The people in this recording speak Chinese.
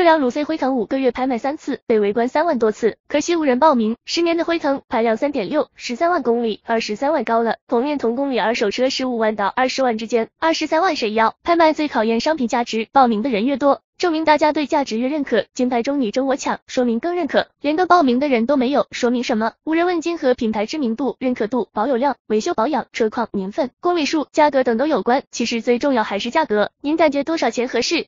这辆鲁 C 辉腾五个月拍卖三次，被围观三万多次，可惜无人报名。十年的辉腾，排量三点六，十三万公里，二十三万高了。同链同公里二手车十五万到二十万之间，二十三万谁要？拍卖最考验商品价值，报名的人越多，证明大家对价值越认可。金牌中你争我抢，说明更认可。连个报名的人都没有，说明什么？无人问津和品牌知名度、认可度、保有量、维修保养、车况、年份、公里数、价格等都有关。其实最重要还是价格，您感觉多少钱合适？